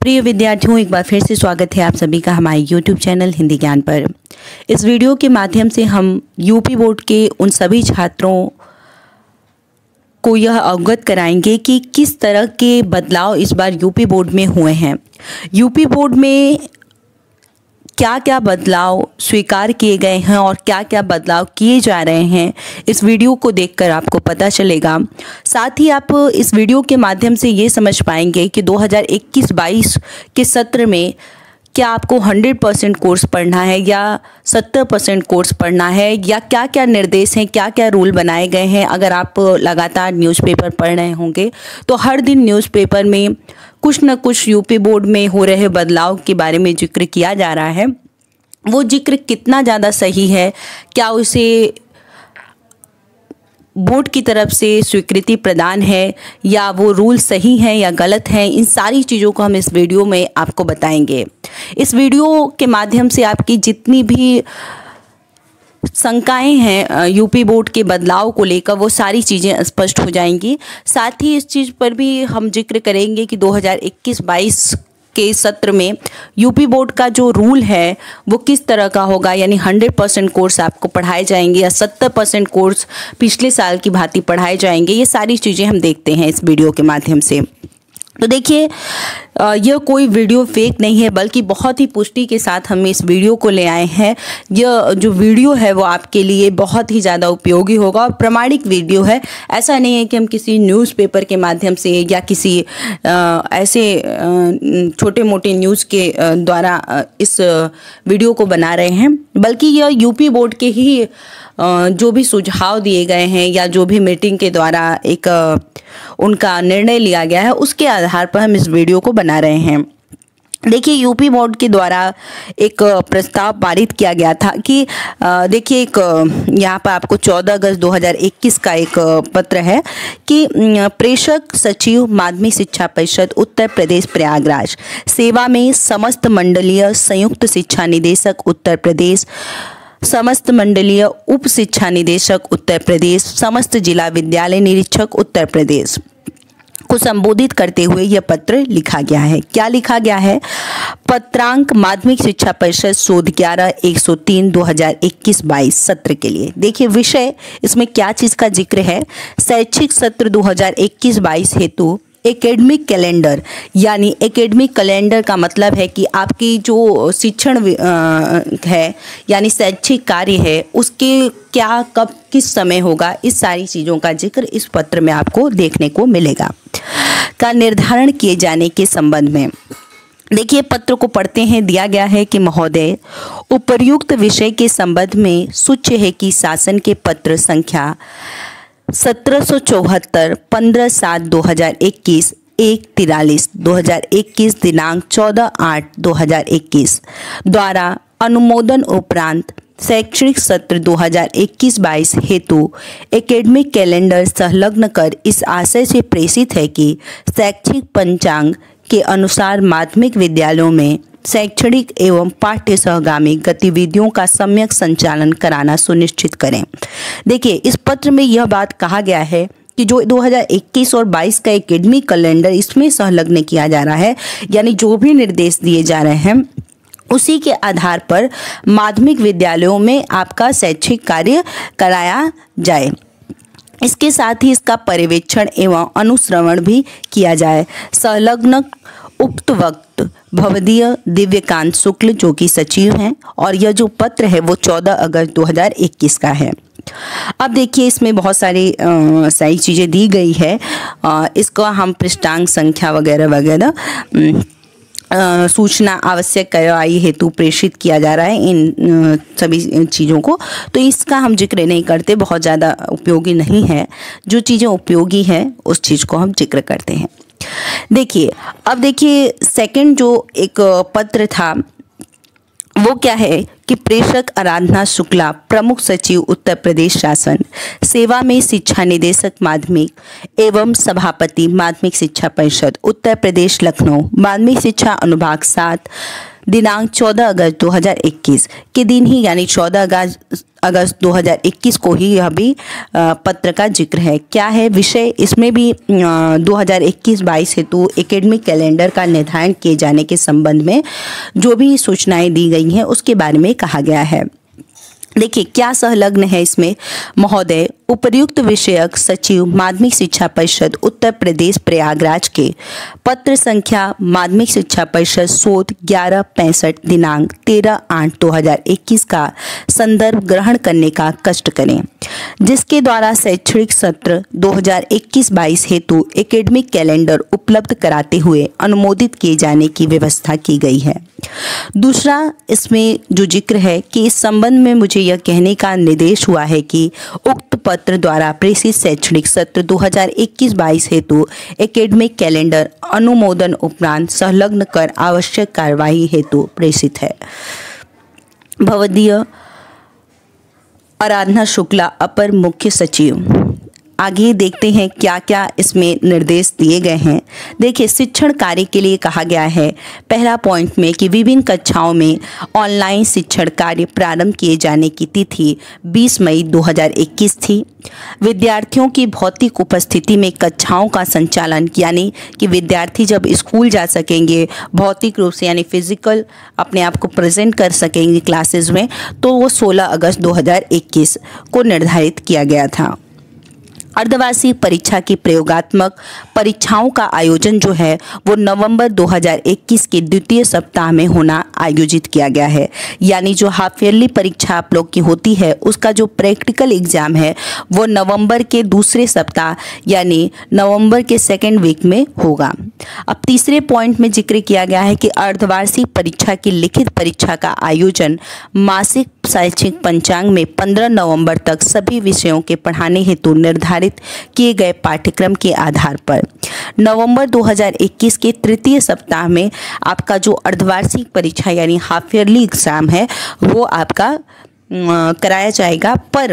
प्रिय विद्यार्थियों, एक बार फिर से स्वागत है आप सभी का हमारे YouTube चैनल हिंदी ज्ञान पर। इस वीडियो के माध्यम से हम यूपी बोर्ड के उन सभी छात्रों को यह अवगत कराएँगे कि किस तरह के बदलाव इस बार यूपी बोर्ड में हुए हैं। यूपी बोर्ड में क्या क्या बदलाव स्वीकार किए गए हैं और क्या क्या बदलाव किए जा रहे हैं, इस वीडियो को देखकर आपको पता चलेगा। साथ ही आप इस वीडियो के माध्यम से ये समझ पाएँगे कि 2021-22 के सत्र में क्या आपको 100 परसेंट कोर्स पढ़ना है या 70 परसेंट कोर्स पढ़ना है या क्या क्या निर्देश हैं क्या क्या रूल बनाए गए हैं? अगर आप लगातार न्यूज़पेपर पढ़ रहे होंगे तो हर दिन न्यूज़पेपर में कुछ न कुछ यूपी बोर्ड में हो रहे बदलाव के बारे में ज़िक्र किया जा रहा है। वो ज़िक्र कितना ज़्यादा सही है, क्या उसे बोर्ड की तरफ़ से स्वीकृति प्रदान है या वो रूल सही हैं या गलत हैं, इन सारी चीज़ों को हम इस वीडियो में आपको बताएँगे। इस वीडियो के माध्यम से आपकी जितनी भी शंकाएँ हैं यूपी बोर्ड के बदलाव को लेकर, वो सारी चीज़ें स्पष्ट हो जाएँगी। साथ ही इस चीज़ पर भी हम ज़िक्र करेंगे कि 2021-22 के सत्र में यूपी बोर्ड का जो रूल है, वो किस तरह का होगा? यानी 100 परसेंट कोर्स आपको पढ़ाए जाएँगे या 70 परसेंट कोर्स पिछले साल की भांति पढ़ाए जाएँगे? ये सारी चीज़ें हम देखते हैं इस वीडियो के माध्यम से। तो देखिए यह कोई वीडियो फेक नहीं है, बल्कि बहुत ही पुष्टि के साथ हम इस वीडियो को ले आए हैं। यह जो वीडियो है, वो आपके लिए बहुत ही ज़्यादा उपयोगी होगा और प्रमाणिक वीडियो है। ऐसा नहीं है कि हम किसी न्यूज़पेपर के माध्यम से या किसी ऐसे छोटे मोटे न्यूज़ के द्वारा इस वीडियो को बना रहे हैं, बल्कि यह यूपी बोर्ड के ही जो भी सुझाव दिए गए हैं या जो भी मीटिंग के द्वारा एक उनका निर्णय लिया गया है, उसके आधार पर हम इस वीडियो को बना रहे हैं। देखिए, यूपी बोर्ड के द्वारा एक प्रस्ताव पारित किया गया था कि देखिए एक यहाँ पर आपको 14 अगस्त 2021 का एक पत्र है कि प्रेषक सचिव माध्यमिक शिक्षा परिषद, उत्तर प्रदेश प्रयागराज, सेवा में समस्त मंडलीय संयुक्त शिक्षा निदेशक, उत्तर प्रदेश समस्त मंडलीय उप शिक्षा निदेशक उत्तर प्रदेश, समस्त जिला विद्यालय निरीक्षक उत्तर प्रदेश को संबोधित करते हुए यह पत्र लिखा गया है। क्या लिखा गया है? पत्रांक माध्यमिक शिक्षा परिषद, शोध ग्यारह, एक सौ तीन, दो हज़ार इक्कीस, बाईस, सत्र के लिए। देखिए, विषय, इसमें क्या चीज़ का ज़िक्र है? शैक्षिक सत्र दो हज़ार इक्कीस, बाईस हेतु एकेडमिक कैलेंडर यानी एकेडमिक कैलेंडर का मतलब है कि आपकी जो शिक्षण है, यानी शैक्षिक कार्य है, उसके क्या, कब, किस समय होगा, इस सारी चीज़ों का ज़िक्र इस पत्र में आपको देखने को मिलेगा। का निर्धारण किए जाने के संबंध में, देखिए, पत्र को पढ़ते हैं, दिया गया है कि महोदय, उपर्युक्त विषय के संबंध में सूच्य है कि शासन के पत्र संख्या सत्रह सौ चौहत्तर, पंद्रह सात दो हज़ार इक्कीस, एक तिरालीस, दो हज़ार इक्कीस, दिनांक चौदह आठ दो हज़ार इक्कीस द्वारा अनुमोदन उपरांत शैक्षणिक सत्र 2021-22 हेतु एकेडमिक कैलेंडर संलग्न कर इस आशय से प्रेषित है कि शैक्षिक पंचांग के अनुसार माध्यमिक विद्यालयों में शैक्षणिक एवं पाठ्य सहगामी गतिविधियों का सम्यक संचालन कराना सुनिश्चित करें। देखिए, इस पत्र में यह बात कहा गया है कि जो 2021 और 22 का एकेडमिक कैलेंडर इसमें संलग्न किया जा रहा है, यानी जो भी निर्देश दिए जा रहे हैं, उसी के आधार पर माध्यमिक विद्यालयों में आपका शैक्षिक कार्य कराया जाए। इसके साथ ही इसका पर्यवेक्षण एवं अनुश्रवण भी किया जाए। संलग्न उक्त वक्त भवदीय दिव्यकांत शुक्ल जो कि सचिव हैं और यह जो पत्र है वो 14 अगस्त 2021 का है। अब देखिए इसमें बहुत सारी सारी चीज़ें दी गई है। आ, इसको हम पृष्ठांग संख्या वगैरह वगैरह सूचना आवश्यक कार्रवाई हेतु प्रेषित किया जा रहा है इन सभी चीज़ों को। तो इसका हम ज़िक्र नहीं करते बहुत ज़्यादा उपयोगी नहीं है। जो चीज़ें उपयोगी हैं उस चीज़ को हम ज़िक्र करते हैं। देखिए, अब देखिए सेकंड जो एक पत्र था, वो क्या है कि प्रेषक आराधना शुक्ला, प्रमुख सचिव, उत्तर प्रदेश शासन, सेवा में शिक्षा निदेशक, माध्यमिक एवं सभापति, माध्यमिक शिक्षा परिषद, उत्तर प्रदेश, लखनऊ, माध्यमिक शिक्षा अनुभाग सात दिनांक 14 अगस्त 2021 के दिन ही, यानी 14 अगस्त अगस्त 2021 को ही यह भी पत्र का ज़िक्र है। क्या है विषय? इसमें भी 2021-22 हेतु एकेडमिक कैलेंडर का निर्धारण किए जाने के संबंध में जो भी सूचनाएँ दी गई हैं, उसके बारे में कहा गया है। देखिए, क्या संलग्न है इसमें? महोदय, उपर्युक्त विषयक सचिव माध्यमिक शिक्षा परिषद, उत्तर प्रदेश प्रयागराज के। पत्र संख्या माध्यमिक शिक्षा परिषद, शोध ग्यारह पैंसठ, दिनांक तेरह आठ दो हज़ार इक्कीस का संदर्भ ग्रहण करने का कष्ट करें। जिसके द्वारा शैक्षणिक सत्र 2021-22 हेतु एकेडमिक कैलेंडर उपलब्ध कराते हुए अनुमोदित किए जाने की व्यवस्था की गई है। दूसरा, इसमें जो ज़िक्र है कि इस संबंध में मुझे यह कहने का निर्देश हुआ है कि उक्त पत्र द्वारा प्रेषित शैक्षणिक सत्र 2021-22 हेतु एकेडमिक कैलेंडर अनुमोदन उपरांत संलग्न कर आवश्यक कार्यवाही हेतु प्रेषित है। भवदीय आराधना शुक्ला अपर मुख्य सचिव। आगे देखते हैं क्या क्या इसमें निर्देश दिए गए हैं। देखिए, शिक्षण कार्य के लिए कहा गया है, पहला पॉइंट में कि विभिन्न कक्षाओं में ऑनलाइन शिक्षण कार्य प्रारंभ किए जाने की तिथि 20 मई 2021 थी। विद्यार्थियों की भौतिक उपस्थिति में कक्षाओं का संचालन, यानी कि विद्यार्थी जब स्कूल जा सकेंगे, भौतिक रूप से, यानी फ़िज़िकल अपने आप को प्रेजेंट कर सकेंगे क्लासेस में तो वो 16 अगस्त 2021 को निर्धारित किया गया था। अर्धवार्षिक परीक्षा की प्रयोगात्मक परीक्षाओं का आयोजन जो है, वो नवंबर 2021 के द्वितीय सप्ताह में होना आयोजित किया गया है। यानी जो हाफ़ ईयरली परीक्षा आप लोग की होती है, उसका जो प्रैक्टिकल एग्ज़ाम है, वो नवंबर के दूसरे सप्ताह, यानी नवंबर के सेकेंड वीक में होगा। अब तीसरे पॉइंट में ज़िक्र किया गया है कि अर्धवार्षिक परीक्षा की लिखित परीक्षा का आयोजन मासिक शैक्षिक पंचांग में 15 नवंबर तक सभी विषयों के पढ़ाने हेतु निर्धारित किए गए पाठ्यक्रम के आधार पर। नवंबर 2021 के तृतीय सप्ताह में आपका जो अर्धवार्षिक परीक्षा यानी हाफ़ ईयरली एग्ज़ाम है, वो आपका कराया जाएगा। पर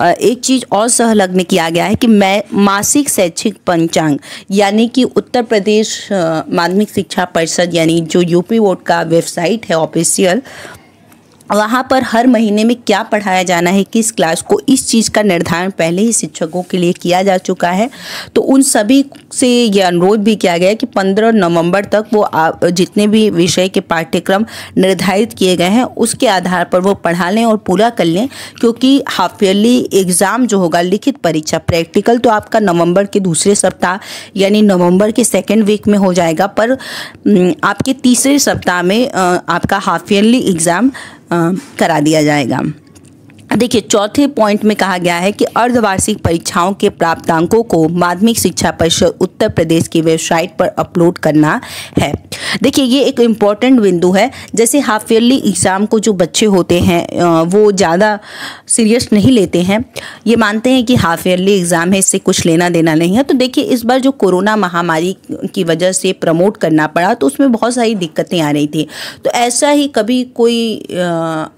एक चीज़ और सहलग्न किया गया है कि मैं मासिक शैक्षिक पंचांग यानी कि उत्तर प्रदेश माध्यमिक शिक्षा परिषद यानी जो यूपी बोर्ड का वेबसाइट है ऑफिशियल वहाँ पर हर महीने में क्या पढ़ाया जाना है, किस क्लास को, इस चीज़ का निर्धारण पहले ही शिक्षकों के लिए किया जा चुका है। तो उन सभी से ये अनुरोध भी किया गया कि 15 नवंबर तक वो जितने भी विषय के पाठ्यक्रम निर्धारित किए गए हैं, उसके आधार पर वो पढ़ा लें और पूरा कर लें, क्योंकि हाफ़ ईयरली एग्ज़ाम जो होगा, लिखित परीक्षा प्रैक्टिकल तो आपका नवंबर के दूसरे सप्ताह, यानी नवंबर के सेकेंड वीक में हो जाएगा, पर आपके तीसरे सप्ताह में आपका हाफ़ ईयरली एग्ज़ाम करा दिया जाएगा। देखिए, चौथे पॉइंट में कहा गया है कि अर्धवार्षिक परीक्षाओं के प्राप्तांकों को माध्यमिक शिक्षा परिषद उत्तर प्रदेश की वेबसाइट पर अपलोड करना है। देखिए, ये एक इंपॉर्टेंट बिंदु है। जैसे हाफ़ ईयरली एग्ज़ाम को जो बच्चे होते हैं वो ज़्यादा सीरियस नहीं लेते हैं। ये मानते हैं कि हाफ़ ईयरली एग्ज़ाम है, इससे कुछ लेना देना नहीं है। तो देखिए, इस बार जो कोरोना महामारी की वजह से प्रमोट करना पड़ा तो उसमें बहुत सारी दिक्कतें आ रही थी। तो ऐसा ही कभी कोई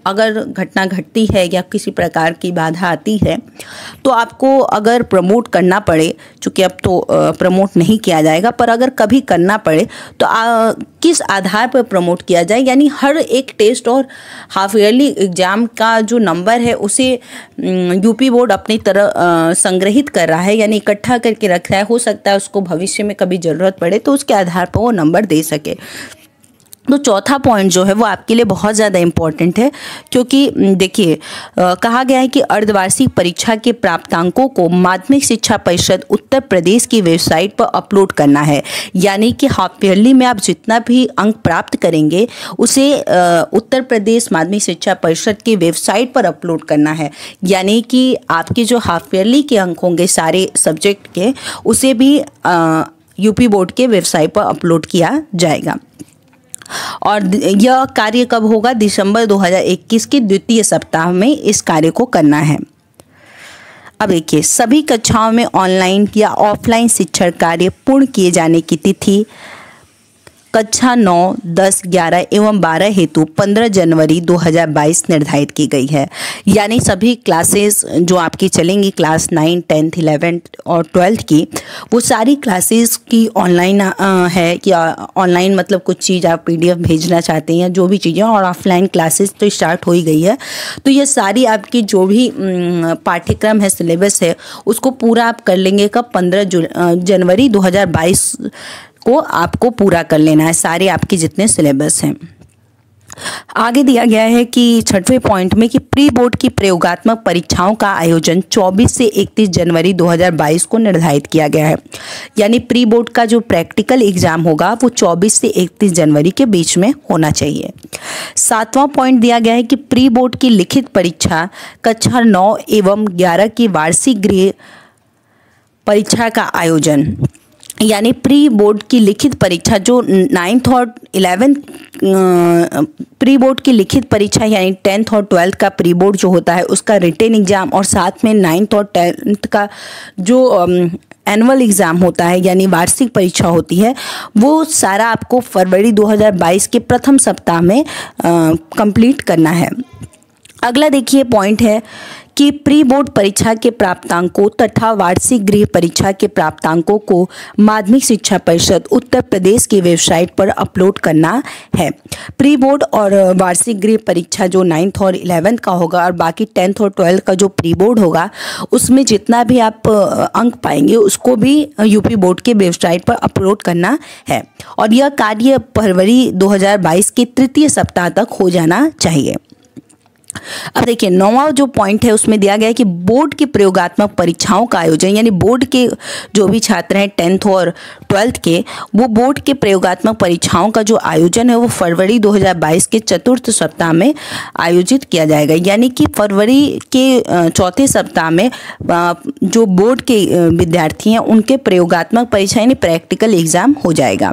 अगर घटना घटती है या किसी प्रकार की बाधा आती है तो आपको अगर प्रमोट करना पड़े चूँकि अब तो प्रमोट नहीं किया जाएगा पर अगर कभी करना पड़े तो आ, किस आधार पर प्रमोट किया जाए? यानी हर एक टेस्ट और हाफ़ ईयरली एग्ज़ाम का जो नंबर है उसे यूपी बोर्ड अपनी तरह संग्रहित कर रहा है यानी इकट्ठा करके रख रहा है हो सकता है उसको भविष्य में कभी ज़रूरत पड़े तो उसके आधार पर वो नंबर दे सके। तो चौथा पॉइंट जो है वो आपके लिए बहुत ज़्यादा इंपॉर्टेंट है, क्योंकि देखिए कहा गया है कि अर्धवार्षिक परीक्षा के प्राप्तांकों को माध्यमिक शिक्षा परिषद उत्तर प्रदेश की वेबसाइट पर अपलोड करना है। यानी कि हाफ़ ईयरली में आप जितना भी अंक प्राप्त करेंगे, उसे उत्तर प्रदेश माध्यमिक शिक्षा परिषद की वेबसाइट पर अपलोड करना है। यानी कि आपके जो हाफ़ ईयरली के अंक होंगे सारे सब्जेक्ट के, उसे भी यूपी बोर्ड के वेबसाइट पर अपलोड किया जाएगा। और यह कार्य कब होगा? दिसंबर 2021 के द्वितीय सप्ताह में इस कार्य को करना है। अब देखिए, सभी कक्षाओं में ऑनलाइन या ऑफलाइन शिक्षण कार्य पूर्ण किए जाने की तिथि कक्षा नौ, दस, ग्यारह एवं बारह हेतु पंद्रह जनवरी 2022 निर्धारित की गई है। यानी सभी क्लासेस जो आपकी चलेंगी क्लास नाइन, टेंथ, इलेवेंथ और ट्वेल्थ की, वो सारी क्लासेस की ऑनलाइन है या ऑनलाइन मतलब कुछ चीज़ आप पीडीएफ भेजना चाहते हैं जो भी चीज़ें और ऑफलाइन क्लासेस तो स्टार्ट हो ही गई है। तो ये सारी आपकी जो भी पाठ्यक्रम है, सिलेबस है, उसको पूरा आप कर लेंगे कब? पंद्रह जनवरी 2022 को आपको पूरा कर लेना है, सारे आपके जितने सिलेबस हैं। आगे दिया गया है कि छठवें पॉइंट में कि प्री बोर्ड की प्रयोगात्मक परीक्षाओं का आयोजन 24 से 31 जनवरी 2022 को निर्धारित किया गया है। यानी प्री बोर्ड का जो प्रैक्टिकल एग्ज़ाम होगा, वो 24 से 31 जनवरी के बीच में होना चाहिए। सातवां पॉइंट दिया गया है कि प्री बोर्ड की लिखित परीक्षा कक्षा नौ एवं ग्यारह की वार्षिक गृह परीक्षा का आयोजन। यानी प्री बोर्ड की लिखित परीक्षा, जो नाइन्थ और इलेवेंथ प्री बोर्ड की लिखित परीक्षा, यानी टेंथ और ट्वेल्थ का प्री बोर्ड जो होता है, उसका रिटेन एग्ज़ाम और साथ में नाइन्थ और टेंथ का जो एनुअल एग्ज़ाम होता है, यानी वार्षिक परीक्षा होती है, वो सारा आपको फरवरी 2022 के प्रथम सप्ताह में कंप्लीट करना है। अगला देखिए पॉइंट है कि प्री बोर्ड परीक्षा के प्राप्तांकों तथा वार्षिक गृह परीक्षा के प्राप्तांकों को माध्यमिक शिक्षा परिषद उत्तर प्रदेश की वेबसाइट पर अपलोड करना है। प्री बोर्ड और वार्षिक गृह परीक्षा जो नाइन्थ और इलेवेंथ का होगा और बाकी टेंथ और ट्वेल्थ का जो प्री बोर्ड होगा, उसमें जितना भी आप अंक पाएँगे, उसको भी यूपी बोर्ड के वेबसाइट पर अपलोड करना है। और यह कार्य फरवरी 2022 के तृतीय सप्ताह तक हो जाना चाहिए। अब देखिए, नौवा जो पॉइंट है, उसमें दिया गया है कि बोर्ड की प्रयोगात्मक परीक्षाओं का आयोजन, यानी बोर्ड के जो भी छात्र हैं टेंथ और ट्वेल्थ के, वो बोर्ड के प्रयोगात्मक परीक्षाओं का जो आयोजन है, वो फरवरी 2022 के चतुर्थ सप्ताह में आयोजित किया जाएगा। यानी कि फरवरी के चौथे सप्ताह में जो बोर्ड के विद्यार्थी हैं, उनके प्रयोगात्मक परीक्षा, यानी प्रैक्टिकल एग्ज़ाम हो जाएगा।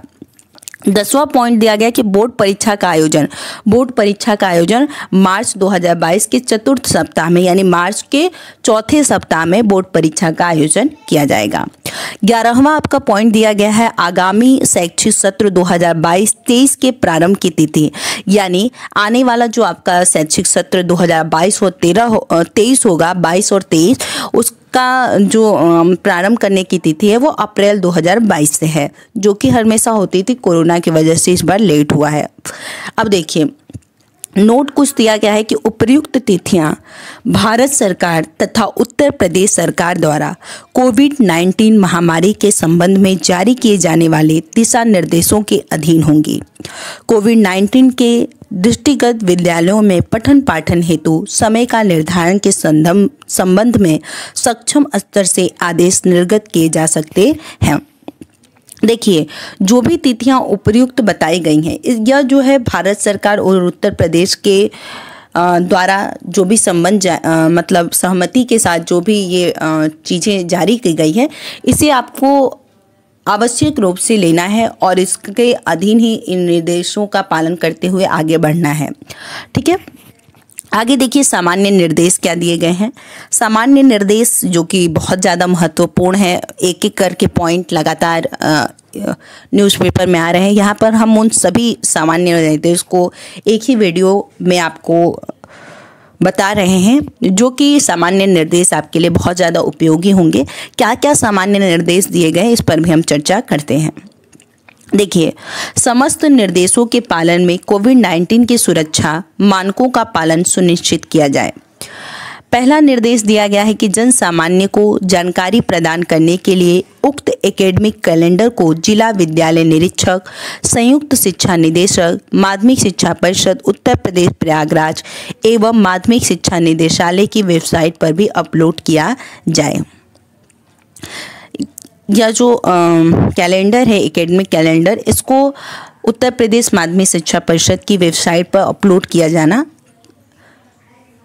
दसवां पॉइंट दिया गया कि बोर्ड परीक्षा का आयोजन। बोर्ड परीक्षा का आयोजन मार्च 2022 के चतुर्थ सप्ताह में, यानी मार्च के चौथे सप्ताह में बोर्ड परीक्षा का आयोजन किया जाएगा। ग्यारहवा आपका पॉइंट दिया गया है, आगामी शैक्षिक सत्र 2022-23 के प्रारंभ की तिथि। यानी आने वाला जो आपका शैक्षिक सत्र 2022 और तेरह हो तेईस होगा 22 और 23 उस का जो प्रारंभ करने की तिथि है वो अप्रैल 2022 से है, जो कि हमेशा होती थी कोरोना की वजह से इस बार लेट हुआ है। अब देखिए, नोट कुछ दिया गया है कि उपयुक्त तिथियाँ भारत सरकार तथा उत्तर प्रदेश सरकार द्वारा कोविड 19 महामारी के संबंध में जारी किए जाने वाले दिशा निर्देशों के अधीन होंगी। कोविड 19 के दृष्टिगत विद्यालयों में पठन पाठन हेतु समय का निर्धारण के संबंध में सक्षम स्तर से आदेश निर्गत किए जा सकते हैं। देखिए, जो भी तिथियाँ उपयुक्त बताई गई हैं यह जो है भारत सरकार और उत्तर प्रदेश के द्वारा जो भी संबंध मतलब सहमति के साथ जो भी ये चीज़ें जारी की गई है, इसे आपको आवश्यक रूप से लेना है और इसके अधीन ही इन निर्देशों का पालन करते हुए आगे बढ़ना है। ठीक है? आगे देखिए, सामान्य निर्देश क्या दिए गए हैं? सामान्य निर्देश जो कि बहुत ज़्यादा महत्वपूर्ण है एक एक करके पॉइंट लगातार न्यूज़पेपर में आ रहे हैं। यहाँ पर हम उन सभी सामान्य निर्देश को एक ही वीडियो में आपको बता रहे हैं, जो कि सामान्य निर्देश आपके लिए बहुत ज़्यादा उपयोगी होंगे। क्या क्या सामान्य निर्देश दिए गए इस पर भी हम चर्चा करते हैं। देखिए, समस्त निर्देशों के पालन में कोविड 19 की सुरक्षा, मानकों का पालन सुनिश्चित किया जाए। पहला निर्देश दिया गया है कि जन सामान्य को जानकारी प्रदान करने के लिए उक्त एकेडमिक कैलेंडर को जिला विद्यालय निरीक्षक, संयुक्त शिक्षा निदेशक, माध्यमिक शिक्षा परिषद, उत्तर प्रदेश प्रयागराज एवं माध्यमिक शिक्षा निदेशालय की वेबसाइट पर भी अपलोड किया जाए। यह जो कैलेंडर है एकेडमिक कैलेंडर इसको उत्तर प्रदेश माध्यमिक शिक्षा परिषद की वेबसाइट पर अपलोड किया जाना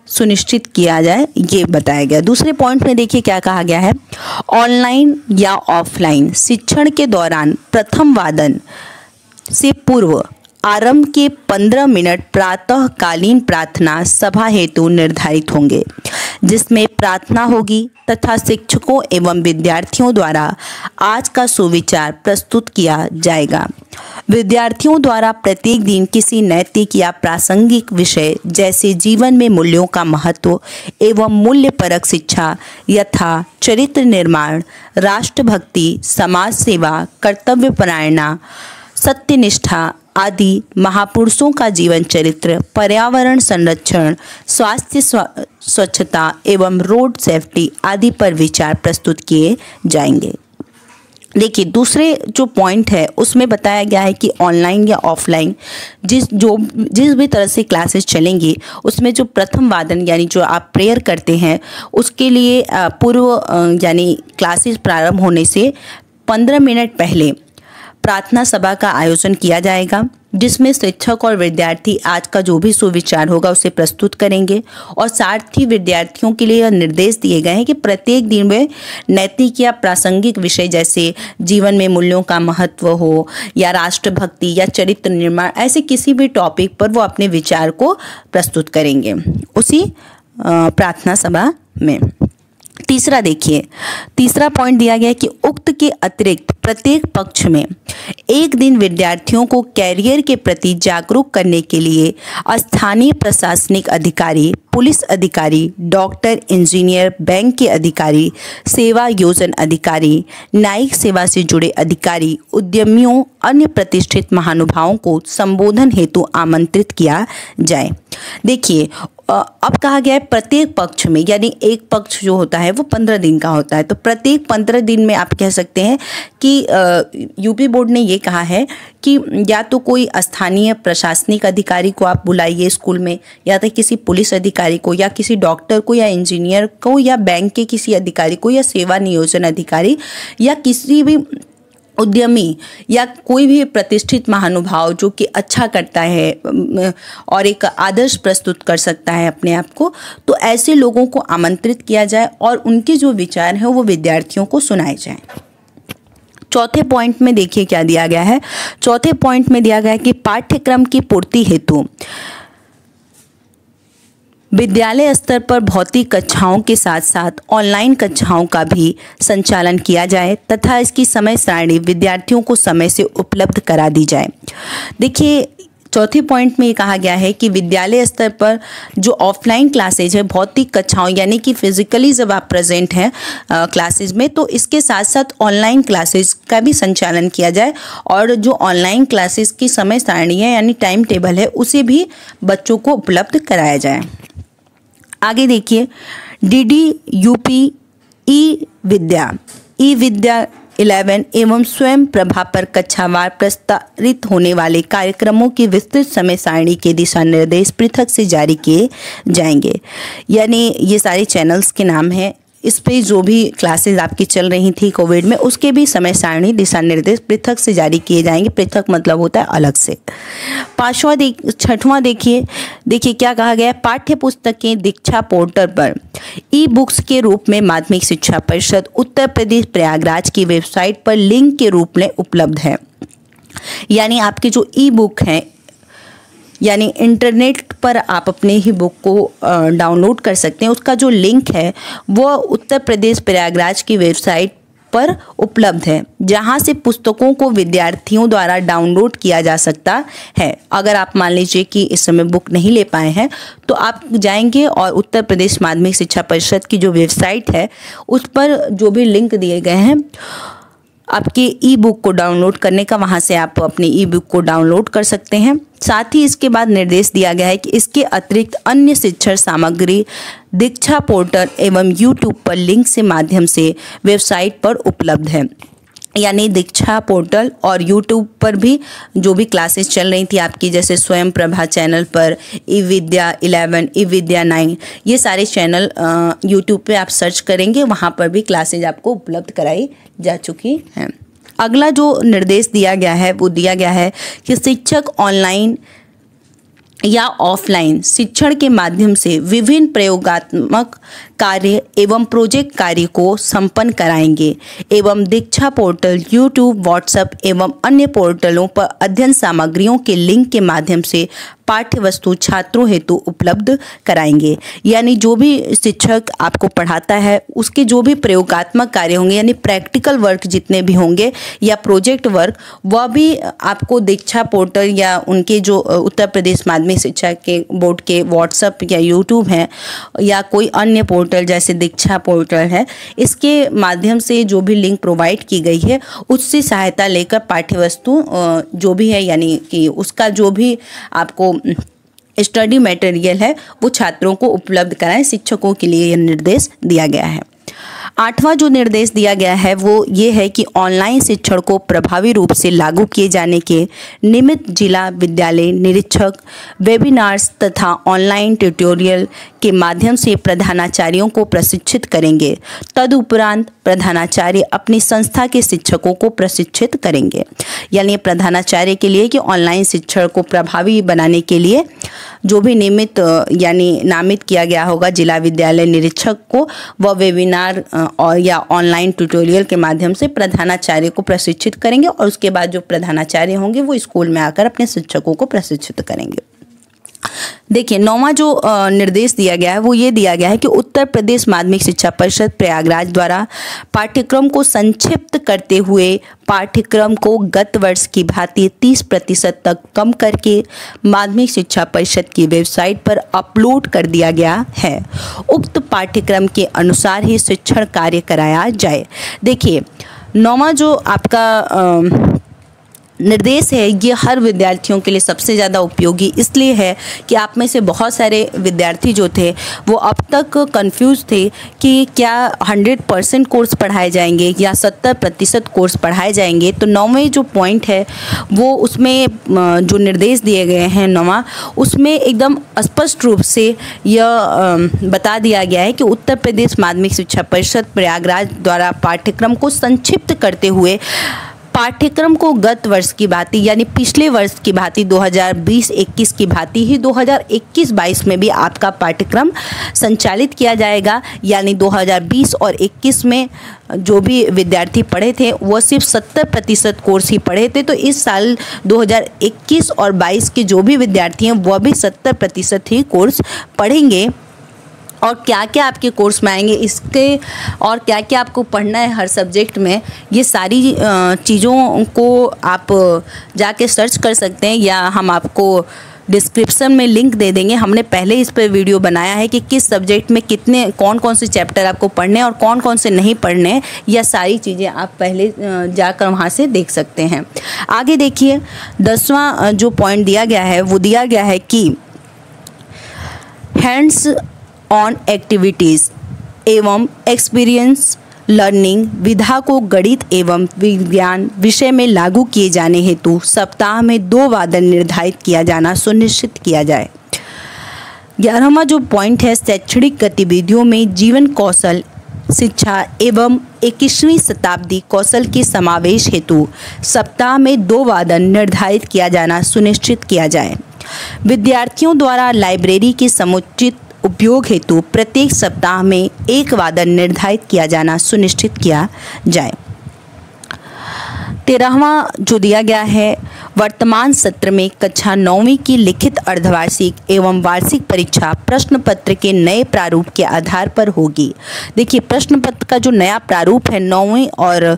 सुनिश्चित किया जाए, ये बताया गया। दूसरे पॉइंट में देखिए क्या कहा गया है। ऑनलाइन या ऑफलाइन शिक्षण के दौरान प्रथम वादन से पूर्व आरंभ के 15 मिनट प्रातःकालीन प्रार्थना सभा हेतु निर्धारित होंगे। जिसमें प्रार्थना होगी तथा शिक्षकों एवं विद्यार्थियों द्वारा आज का सुविचार प्रस्तुत किया जाएगा। विद्यार्थियों द्वारा प्रत्येक दिन किसी नैतिक या प्रासंगिक विषय जैसे जीवन में मूल्यों का महत्व एवं मूल्य परक शिक्षा यथा चरित्र निर्माण, राष्ट्रभक्ति, समाज सेवा, कर्तव्य परायणा, सत्यनिष्ठा आदि महापुरुषों का जीवन चरित्र, पर्यावरण संरक्षण, स्वास्थ्य स्वच्छता एवं रोड सेफ्टी आदि पर विचार प्रस्तुत किए जाएँगे। देखिए दूसरे जो पॉइंट है, उसमें बताया गया है कि ऑनलाइन या ऑफलाइन जिस, जो, जिस भी तरह से क्लासेस चलेंगी, उसमें जो प्रथम वादन यानी जो आप प्रेयर करते हैं, उसके लिए पूर्व यानी क्लासेस प्रारंभ होने से पंद्रह मिनट पहले प्रार्थना सभा का आयोजन किया जाएगा, जिसमें शिक्षक और विद्यार्थी आज का जो भी सुविचार होगा उसे प्रस्तुत करेंगे और साथ ही विद्यार्थियों के लिए निर्देश दिए गए हैं कि प्रत्येक दिन में नैतिक या प्रासंगिक विषय जैसे जीवन में मूल्यों का महत्व हो या राष्ट्रभक्ति या चरित्र निर्माण, ऐसे किसी भी टॉपिक पर वो अपने विचार को प्रस्तुत करेंगे। उसी प्रार्थना सभा में। तीसरा देखिए। तीसरा पॉइंट दिया गया है कि उक्त के अतिरिक्त प्रत्येक पक्ष में एक दिन विद्यार्थियों को कैरियर के प्रति जागरूक करने के लिए स्थानीय प्रशासनिक अधिकारी, पुलिस अधिकारी डॉक्टर इंजीनियर बैंक के अधिकारी, सेवा योजन अधिकारी, न्यायिक सेवा से जुड़े अधिकारी, उद्यमियों, अन्य प्रतिष्ठित महानुभावों को संबोधन हेतु आमंत्रित किया जाए। देखिए अब कहा गया है प्रत्येक पक्ष में, यानी एक पक्ष जो होता है वो पंद्रह दिन का होता है। तो प्रत्येक पंद्रह दिन में आप कह सकते हैं कि यूपी बोर्ड ने ये कहा है कि या तो कोई स्थानीय प्रशासनिक अधिकारी को आप बुलाइए स्कूल में, या तो किसी पुलिस अधिकारी को, या किसी डॉक्टर को, या इंजीनियर को, या बैंक के किसी अधिकारी को, या सेवा नियोजन अधिकारी, या किसी भी उद्यमी या कोई भी प्रतिष्ठित महानुभाव जो कि अच्छा करता है और एक आदर्श प्रस्तुत कर सकता है अपने आप को तो ऐसे लोगों को आमंत्रित किया जाए और उनके जो विचार हैं वो विद्यार्थियों को सुनाए जाएँ। चौथे पॉइंट में देखिए क्या दिया गया है। चौथे पॉइंट में दिया गया है कि पाठ्यक्रम की पूर्ति हेतु विद्यालय स्तर पर भौतिक कक्षाओं के साथ साथ ऑनलाइन कक्षाओं का भी संचालन किया जाए तथा इसकी समय सारणी विद्यार्थियों को समय से उपलब्ध करा दी जाए। देखिए, चौथे पॉइंट में ये कहा गया है कि विद्यालय स्तर पर जो ऑफलाइन क्लासेज है, भौतिक कक्षाओं यानी कि फिजिकली जब आप प्रेजेंट हैं क्लासेज में तो इसके साथ साथ ऑनलाइन क्लासेज का भी संचालन किया जाए और जो ऑनलाइन क्लासेज की समय सारणी है यानी टाइम टेबल है, उसे भी बच्चों को उपलब्ध कराया जाए। आगे देखिए D D U P e Vidya e Vidya eleven एवं स्वयं प्रभा पर कक्षावार प्रस्तारित होने वाले कार्यक्रमों की विस्तृत समय सारणी के दिशा निर्देश पृथक से जारी किए जाएँगे। यानी ये सारे चैनल्स के नाम हैं। इस पर जो भी क्लासेज आपकी चल रही थी कोविड में, उसके भी समय सारणी दिशा निर्देश पृथक से जारी किए जाएँगे। पृथक मतलब होता है अलग से। पांचवा देख, छठवां देखिए देखिए क्या कहा गया है? पाठ्य पुस्तकें दीक्षा पोर्टल पर। ई बुक्स के रूप में माध्यमिक शिक्षा परिषद, उत्तर प्रदेश प्रयागराज की वेबसाइट पर लिंक के रूप में उपलब्ध है। यानी आपके जो ई बुक हैं यानी इंटरनेट पर आप अपने ही बुक को डाउनलोड कर सकते हैं। उसका जो लिंक है, वो उत्तर प्रदेश प्रयागराज की वेबसाइट पर उपलब्ध है, जहाँ से पुस्तकों को विद्यार्थियों द्वारा डाउनलोड किया जा सकता है। अगर आप मान लीजिए कि इस समय बुक नहीं ले पाए हैं तो आप जाएँगे और उत्तर प्रदेश माध्यमिक शिक्षा परिषद की जो वेबसाइट है, उस पर जो भी लिंक दिए गए हैं आपके ई बुक को डाउनलोड करने का, वहाँ से आप अपनी ई बुक को डाउनलोड कर सकते हैं। साथ ही इसके बाद निर्देश दिया गया है कि इसके अतिरिक्त अन्य शिक्षण सामग्री, दीक्षा पोर्टल एवं यूट्यूब पर लिंक से माध्यम से वेबसाइट पर उपलब्ध है। यानी दीक्षा पोर्टल और यूट्यूब पर भी जो भी क्लासेस चल रही थी आपकी, जैसे स्वयं प्रभा चैनल पर, ई विद्या इलेवन, ई विद्या नाइन, ये सारे चैनल यूट्यूब पे आप सर्च करेंगे, वहाँ पर भी क्लासेज आपको उपलब्ध कराई जा चुकी हैं। अगला जो निर्देश दिया गया है, वो दिया गया है कि शिक्षक ऑनलाइन या ऑफलाइन शिक्षण के माध्यम से विभिन्न प्रयोगात्मक कार्य एवं प्रोजेक्ट कार्य को संपन्न कराएँगे एवं दीक्षा पोर्टल यूट्यूब व्हाट्सएप एवं अन्य पोर्टलों पर अध्ययन सामग्रियों के लिंक के माध्यम से पाठ्य वस्तु छात्रों हेतु उपलब्ध कराएँगे। यानी जो भी शिक्षक आपको पढ़ाता है, उसके जो भी प्रयोगात्मक कार्य होंगे, यानी प्रैक्टिकल वर्क जितने भी होंगे या प्रोजेक्ट वर्क, वह भी आपको दीक्षा पोर्टल या उनके जो उत्तर प्रदेश माध्यमिक शिक्षा के बोर्ड के व्हाट्सएप या यूट्यूब हैं या कोई अन्य पोर्टल जैसे दीक्षा पोर्टल है, इसके माध्यम से जो भी लिंक प्रोवाइड की गई है, उससे सहायता लेकर पाठ्य वस्तु जो भी है, यानी कि उसका जो भी आपको स्टडी मटेरियल है, वो छात्रों को उपलब्ध कराएँ, शिक्षकों के लिए यह निर्देश दिया गया है। आठवां जो निर्देश दिया गया है, वो ये है कि ऑनलाइन शिक्षण को प्रभावी रूप से लागू किए जाने के निमित्त जिला विद्यालय निरीक्षक वेबिनार्स तथा ऑनलाइन ट्यूटोरियल के माध्यम से प्रधानाचार्यों को प्रशिक्षित करेंगे। तदुपरांत प्रधानाचार्य अपनी संस्था के शिक्षकों को प्रशिक्षित करेंगे। यानी प्रधानाचार्य के लिए कि ऑनलाइन शिक्षण को प्रभावी बनाने के लिए जो भी नियमित, यानी नामित किया गया होगा जिला विद्यालय निरीक्षक को, वह वेबिनार और या ऑनलाइन ट्यूटोरियल के माध्यम से प्रधानाचार्य को प्रशिक्षित करेंगे और उसके बाद जो प्रधानाचार्य होंगे वो स्कूल में आकर अपने शिक्षकों को प्रशिक्षित करेंगे। देखिए नौवा जो निर्देश दिया गया है वो ये दिया गया है कि उत्तर प्रदेश माध्यमिक शिक्षा परिषद प्रयागराज द्वारा पाठ्यक्रम को संक्षिप्त करते हुए पाठ्यक्रम को गत वर्ष की भांति 30 प्रतिशत तक कम करके माध्यमिक शिक्षा परिषद की वेबसाइट पर अपलोड कर दिया गया है। उक्त पाठ्यक्रम के अनुसार ही शिक्षण कार्य कराया जाए। देखिए नौवा जो आपका आ, निर्देश है, ये हर विद्यार्थियों के लिए सबसे ज़्यादा उपयोगी इसलिए है कि आप में से बहुत सारे विद्यार्थी जो थे, वो अब तक कंफ्यूज थे कि क्या 100 परसेंट कोर्स पढ़ाए जाएँगे या 70 प्रतिशत कोर्स पढ़ाए जाएँगे। तो नौवें जो पॉइंट है, वो उसमें जो निर्देश दिए गए हैं नवा, उसमें एकदम स्पष्ट रूप से यह बता दिया गया है कि उत्तर प्रदेश माध्यमिक शिक्षा परिषद प्रयागराज द्वारा पाठ्यक्रम को संक्षिप्त करते हुए पाठ्यक्रम को गत वर्ष की भांति, यानी पिछले वर्ष की भांति 2020-21 की भांति ही 2021-22 में भी आपका पाठ्यक्रम संचालित किया जाएगा। यानी 2020 और 21 में जो भी विद्यार्थी पढ़े थे, वो सिर्फ़ 70 प्रतिशत कोर्स ही पढ़े थे। तो इस साल 2021 और 22 के जो भी विद्यार्थी हैं वह भी 70 प्रतिशत ही कोर्स पढ़ेंगे। और क्या क्या आपके कोर्स में आएँगे, इसके और क्या क्या आपको पढ़ना है हर सब्जेक्ट में, ये सारी चीज़ों को आप जाके सर्च कर सकते हैं या हम आपको डिस्क्रिप्शन में लिंक दे देंगे। हमने पहले इस पर वीडियो बनाया है कि किस सब्जेक्ट में कितने कौन कौन से चैप्टर आपको पढ़ने और कौन कौन से नहीं पढ़ने यह सारी चीज़ें आप पहले जाकर वहाँ से देख सकते हैं। आगे देखिए, दसवां जो पॉइंट दिया गया है, वो दिया गया है कि हैंड्स ऑन एक्टिविटीज़ एवं एक्सपीरियंस लर्निंग विधा को गणित एवं विज्ञान विषय में लागू किए जाने हेतु सप्ताह में दो वादन निर्धारित किया जाना सुनिश्चित किया जाए। ग्यारहवा जो पॉइंट है, शैक्षणिक गतिविधियों में जीवन कौशल, शिक्षा एवं इक्कीसवीं शताब्दी कौशल के समावेश हेतु सप्ताह में दो वादन निर्धारित किया जाना सुनिश्चित किया जाए। विद्यार्थियों द्वारा लाइब्रेरी की समुचित उपयोग हेतु प्रत्येक सप्ताह में एक वादन निर्धारित किया जाना सुनिश्चित किया जाए। तेरहवा जो दिया गया है, वर्तमान सत्र में कक्षा नौवीं की लिखित अर्धवार्षिक एवं वार्षिक परीक्षा प्रश्न पत्र के नए प्रारूप के आधार पर होगी। देखिए प्रश्न पत्र का जो नया प्रारूप है नौवीं और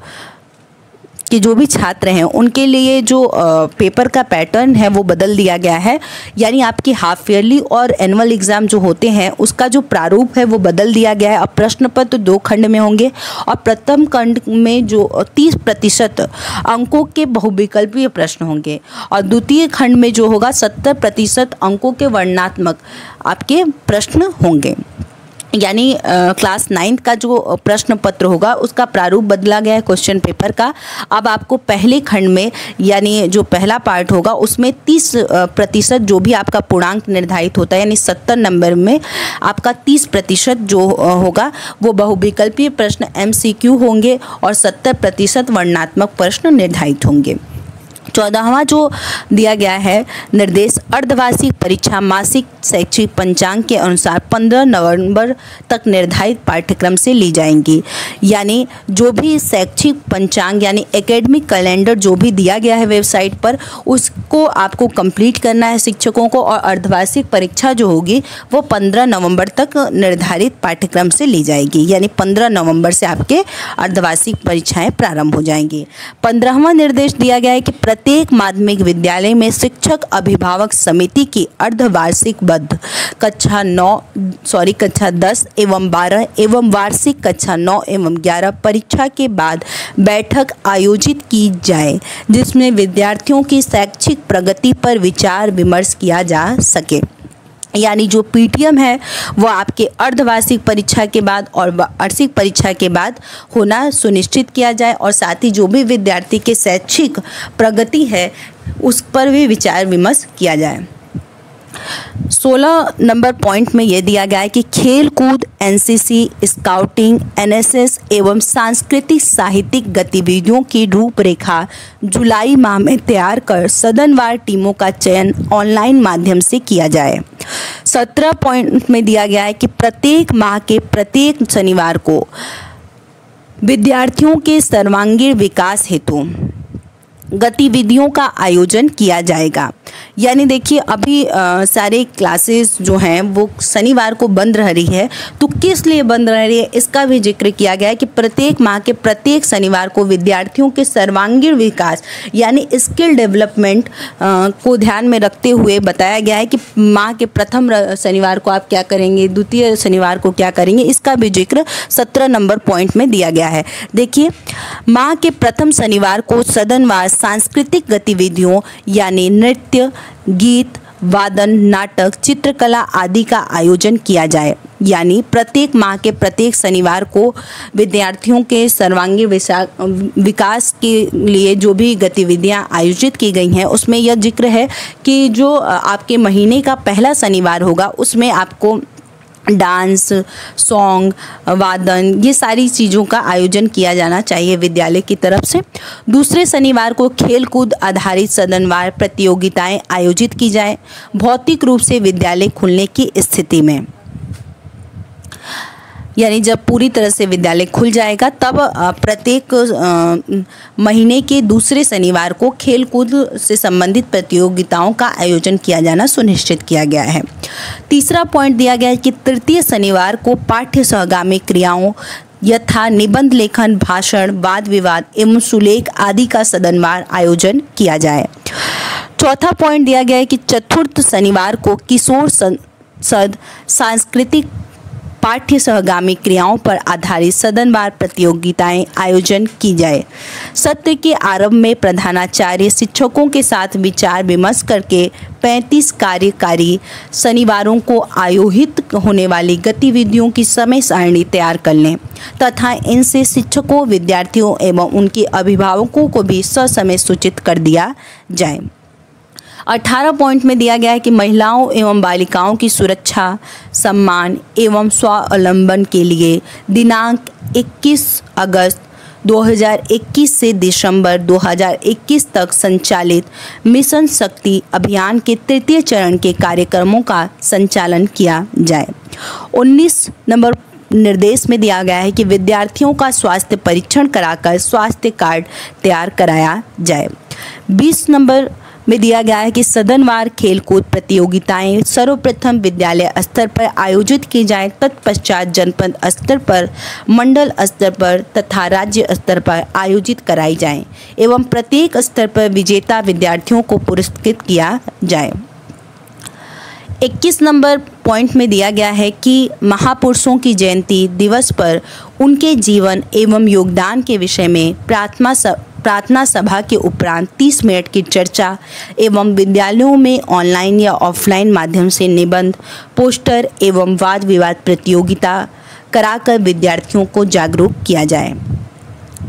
कि जो भी छात्र हैं, उनके लिए जो पेपर का पैटर्न है, वो बदल दिया गया है। यानी आपकी हाफ़ ईयरली और एनुअल एग्ज़ाम जो होते हैं, उसका जो प्रारूप है, वो बदल दिया गया है। अब प्रश्न पत्र तो दो खंड में होंगे और प्रथम खंड में जो, तीस प्रतिशत अंकों के बहुविकल्पीय प्रश्न होंगे और द्वितीय खंड में जो होगा, सत्तर प्रतिशत अंकों के वर्णात्मक आपके प्रश्न होंगे। यानी क्लास नाइन्थ का जो प्रश्न पत्र होगा, उसका प्रारूप बदला गया है क्वेश्चन पेपर का। अब आपको पहले खंड में, यानी जो पहला पार्ट होगा, उसमें तीस प्रतिशत जो भी आपका पूर्णांक निर्धारित होता है, यानी सत्तर नंबर में आपका तीस प्रतिशत जो होगा, वो बहुविकल्पीय प्रश्न एमसीक्यू होंगे और सत्तर प्रतिशत वर्णात्मक प्रश्न निर्धारित होंगे। चौदहवा जो दिया गया है, निर्देश अर्धवार्षिक परीक्षा मासिक शैक्षिक पंचांग के अनुसार 15 नवंबर तक निर्धारित पाठ्यक्रम से ली जाएँगी। यानी जो भी शैक्षिक पंचांग यानी एकेडमिक कैलेंडर जो भी दिया गया है वेबसाइट पर, उसको आपको कंप्लीट करना है शिक्षकों को और अर्धवार्षिक परीक्षा जो होगी, वो पंद्रह नवंबर तक निर्धारित पाठ्यक्रम से ली जाएगी। यानी पंद्रह नवंबर से आपके अर्धवार्षिक परीक्षाएँ प्रारंभ हो जाएँगी। पंद्रहवा निर्देश दिया गया है कि प्रत्येक माध्यमिक विद्यालय में शिक्षक अभिभावक समिति की अर्धवार्षिक बद्ध, कक्षा नौ सॉरी कक्षा दस एवं बारह एवं वार्षिक कक्षा नौ एवं ग्यारह परीक्षा के बाद बैठक आयोजित की जाए, जिसमें विद्यार्थियों की शैक्षिक प्रगति पर विचार विमर्श किया जा सके। यानी जो पीटीएम है, वो आपके अर्धवार्षिक परीक्षा के बाद और वार्षिक परीक्षा के बाद होना सुनिश्चित किया जाए और साथ ही जो भी विद्यार्थी के शैक्षिक प्रगति है, उस पर भी विचार विमर्श किया जाए। सोलह नंबर पॉइंट में यह दिया गया है कि खेल कूद एनसीसी, स्काउटिंग, एनएसएस एवं सांस्कृतिक साहित्यिक गतिविधियों की रूपरेखा जुलाई माह में तैयार कर सदनवार टीमों का चयन ऑनलाइन माध्यम से किया जाए। सत्रह पॉइंट में दिया गया है कि प्रत्येक माह के प्रत्येक शनिवार को विद्यार्थियों के सर्वांगीण विकास हेतु गतिविधियों का आयोजन किया जाएगा। यानी देखिए अभी आ, सारे क्लासेस जो हैं वो शनिवार को बंद रह रही है। तो किस लिए बंद रह रही है? इसका भी ज़िक्र किया गया है कि प्रत्येक माह के प्रत्येक शनिवार को विद्यार्थियों के सर्वांगीण विकास यानी स्किल डेवलपमेंट को ध्यान में रखते हुए बताया गया है कि माह के प्रथम शनिवार को आप क्या करेंगे द्वितीय शनिवार को क्या करेंगे इसका भी ज़िक्र सत्रह नंबर पॉइंट में दिया गया है। देखिए माह के प्रथम शनिवार को सदनवार सांस्कृतिक गतिविधियों यानी नृत्य गीत, वादन, नाटक, चित्रकला आदि का आयोजन किया जाए। यानी प्रत्येक माह के प्रत्येक शनिवार को विद्यार्थियों के सर्वांगीण विकास के लिए जो भी गतिविधियाँ आयोजित की गई हैं, उसमें यह ज़िक्र है कि जो आपके महीने का पहला शनिवार होगा, उसमें आपको डांस, सॉन्ग, वादन, ये सारी चीज़ों का आयोजन किया जाना चाहिए विद्यालय की तरफ़ से। दूसरे शनिवार को खेलकूद आधारित सदनवार प्रतियोगिताएँ आयोजित की जाए। भौतिक रूप से विद्यालय खुलने की स्थिति में। यानी जब पूरी तरह से विद्यालय खुल जाएगा, तब प्रत्येक महीने के दूसरे शनिवार को खेलकूद से संबंधित प्रतियोगिताओं का आयोजन किया जाना सुनिश्चित किया गया है। तीसरा पॉइंट दिया गया है कि तृतीय शनिवार को पाठ्य सहगामी क्रियाओं, यथा निबंध लेखन, भाषण, वाद विवाद एवं सुलेख आदि का सदनवार आयोजन किया जाए। चौथा पॉइंट दिया गया है कि चतुर्थ शनिवार को किशोर सद, सांस्कृतिक पाठ्य सहगामी क्रियाओं पर आधारित सदनवार प्रतियोगिताएँ आयोजन की जाए। सत्र के आरंभ में प्रधानाचार्य शिक्षकों के साथ विचार विमर्श करके 35 कार्यकारी शनिवारों को आयोजित होने वाली गतिविधियों की समय सारणी तैयार कर लें, तथा इनसे शिक्षकों, विद्यार्थियों एवं उनके अभिभावकों को भी ससमय सूचित कर दिया जाए। अठारह पॉइंट में दिया गया है कि महिलाओं एवं बालिकाओं की सुरक्षा, सम्मान एवं स्वावलंबन के लिए दिनांक 21 अगस्त 2021 से दिसंबर 2021 तक संचालित मिशन शक्ति अभियान के तृतीय चरण के कार्यक्रमों का संचालन किया जाए। 19 नंबर निर्देश में दिया गया है कि विद्यार्थियों का स्वास्थ्य परीक्षण कराकर स्वास्थ्य कार्ड तैयार कराया जाए। 20 नंबर में दिया गया है कि सदनवार खेलकूद प्रतियोगिताएँ सर्वप्रथम विद्यालय स्तर पर आयोजित की जाए, तत्पश्चात जनपद स्तर पर, मंडल स्तर पर तथा राज्य स्तर पर आयोजित कराई जाएँ एवं प्रत्येक स्तर पर विजेता विद्यार्थियों को पुरस्कृत किया जाए। 21 नंबर पॉइंट में दिया गया है कि महापुरुषों की जयंती दिवस पर उनके जीवन एवं योगदान के विषय में प्रार्थना प्रार्थना सभा के उपरांत 30 मिनट की चर्चा एवं विद्यालयों में ऑनलाइन या ऑफलाइन माध्यम से निबंध, पोस्टर एवं वाद विवाद प्रतियोगिता कराकर विद्यार्थियों को जागरूक किया जाए।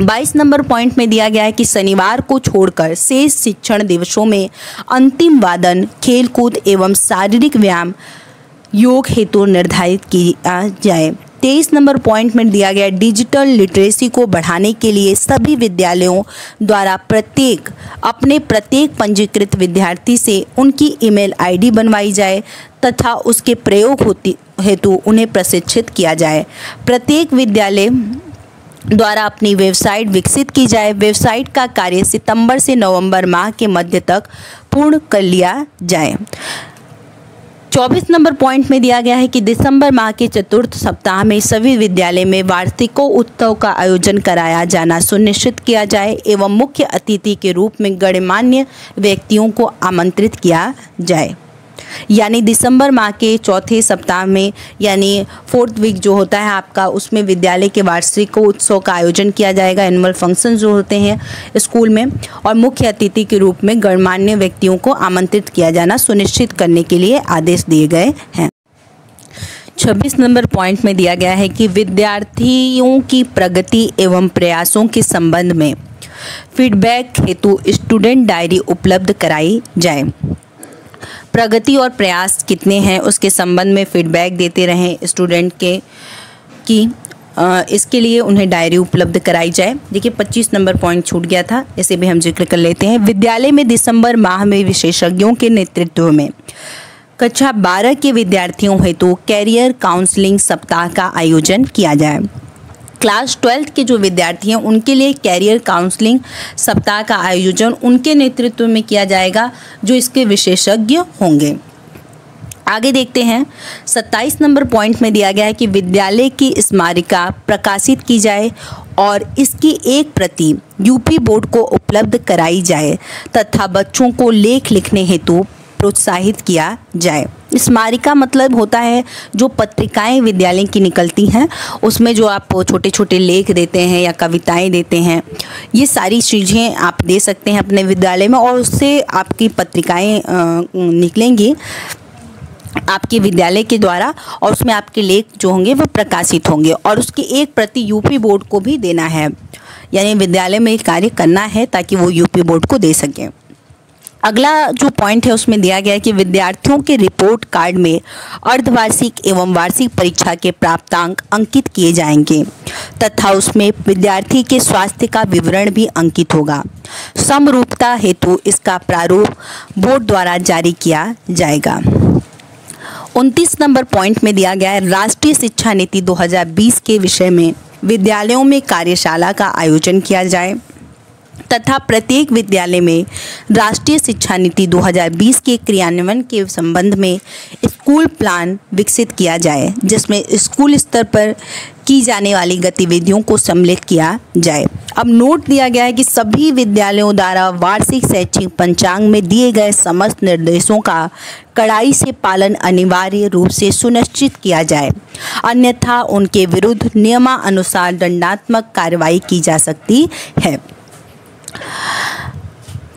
22 नंबर पॉइंट में दिया गया है कि शनिवार को छोड़कर शेष शिक्षण दिवसों में अंतिम वादन, खेलकूद एवं शारीरिक व्यायाम योग हेतु निर्धारित किया जाए। तेईस नंबर पॉइंट में दिया गया डिजिटल लिटरेसी को बढ़ाने के लिए सभी विद्यालयों द्वारा प्रत्येक, अपने प्रत्येक पंजीकृत विद्यार्थी से उनकी ईमेल आईडी बनवाई जाए तथा उसके प्रयोग होती, हेतु उन्हें प्रशिक्षित किया जाए। प्रत्येक विद्यालय द्वारा अपनी वेबसाइट विकसित की जाए। वेबसाइट का कार्य सितंबर से नवंबर माह के मध्य तक पूर्ण कर लिया जाए। चौबीस नंबर पॉइंट में दिया गया है कि दिसंबर माह के चतुर्थ सप्ताह में सभी विद्यालय में वार्षिको उत्सव का आयोजन कराया जाना सुनिश्चित किया जाए एवं मुख्य अतिथि के रूप में गणमान्य व्यक्तियों को आमंत्रित किया जाए। यानी दिसंबर माह के चौथे सप्ताह में, यानी फोर्थ वीक जो होता है आपका, उसमें विद्यालय के वार्षिक उत्सव का आयोजन किया जाएगा एनुअल फ़ंक्शन जो होते हैं स्कूल में, और मुख्य अतिथि के रूप में गणमान्य व्यक्तियों को आमंत्रित किया जाना सुनिश्चित करने के लिए आदेश दिए गए हैं। छब्बीस नंबर पॉइंट में दिया गया है कि विद्यार्थियों की प्रगति एवं प्रयासों के संबंध में फीडबैक हेतु स्टूडेंट डायरी उपलब्ध कराई जाए। प्रगति और प्रयास कितने हैं, उसके संबंध में फीडबैक देते रहें स्टूडेंट के, कि इसके लिए उन्हें डायरी उपलब्ध कराई जाए। देखिए 25 नंबर पॉइंट छूट गया था, इसे भी हम ज़िक्र कर लेते हैं। विद्यालय में दिसंबर माह में विशेषज्ञों के नेतृत्व में। कक्षा 12 के विद्यार्थियों हेतु तो कैरियर काउंसलिंग सप्ताह का आयोजन किया जाए। क्लास ट्वेल्थ के जो विद्यार्थी हैं, उनके लिए कैरियर काउंसलिंग सप्ताह का आयोजन उनके नेतृत्व में किया जाएगा, जो इसके विशेषज्ञ होंगे। आगे देखते हैं। 27 नंबर पॉइंट में दिया गया है कि विद्यालय की स्मारिका प्रकाशित की जाए और इसकी एक प्रति यूपी बोर्ड को उपलब्ध कराई जाए तथा बच्चों को लेख लिखने हेतु प्रोत्साहित किया जाए। स्मारिका मतलब होता है जो पत्रिकाएँ विद्यालय की निकलती हैं, उसमें जो आप छोटे छोटे लेख देते हैं या कविताएँ देते हैं, ये सारी चीज़ें आप दे सकते हैं अपने विद्यालय में और उससे आपकी पत्रिकाएँ निकलेंगी आपके विद्यालय के द्वारा और उसमें आपके लेख जो होंगे वो प्रकाशित होंगे और उसकी एक प्रति यूपी बोर्ड को भी देना है। यानी विद्यालय में कार्य करना है ताकि वो यूपी बोर्ड को दे सकें। अगला जो पॉइंट है उसमें दिया गया है कि विद्यार्थियों के रिपोर्ट कार्ड में अर्धवार्षिक एवं वार्षिक परीक्षा के प्राप्तांक अंकित किए जाएँगे, तथा उसमें विद्यार्थी के स्वास्थ्य का विवरण भी अंकित होगा। समरूपता हेतु इसका प्रारूप बोर्ड द्वारा जारी किया जाएगा। उनतीस नंबर पॉइंट में दिया गया है, राष्ट्रीय शिक्षा नीति 2020 के विषय में विद्यालयों में कार्यशाला का आयोजन किया जाए। तथा प्रत्येक विद्यालय में राष्ट्रीय शिक्षा नीति 2020 के क्रियान्वयन के संबंध में स्कूल प्लान विकसित किया जाए, जिसमें स्कूल स्तर पर की जाने वाली गतिविधियों को सम्मिलित किया जाए। अब नोट दिया गया है कि सभी विद्यालयों द्वारा वार्षिक शैक्षिक पंचांग में दिए गए समस्त निर्देशों का कड़ाई से पालन अनिवार्य रूप से सुनिश्चित किया जाए। अन्यथा उनके विरुद्ध नियमानुसार दंडात्मक कार्रवाई की जा सकती है।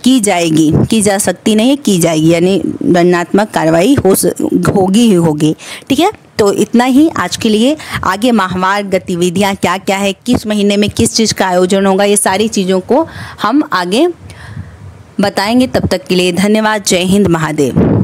की जाएगी, की जा सकती नहीं की जाएगी, यानी दंडात्मक कार्रवाई हो होगी ही होगी, ठीक है? तो इतना ही आज के लिए, आगे माहवार गतिविधियाँ क्या क्या है, किस महीने में किस चीज़ का आयोजन होगा, ये सारी चीज़ों को हम आगे बताएँगे, तब तक के लिए धन्यवाद, जय हिंद, महादेव।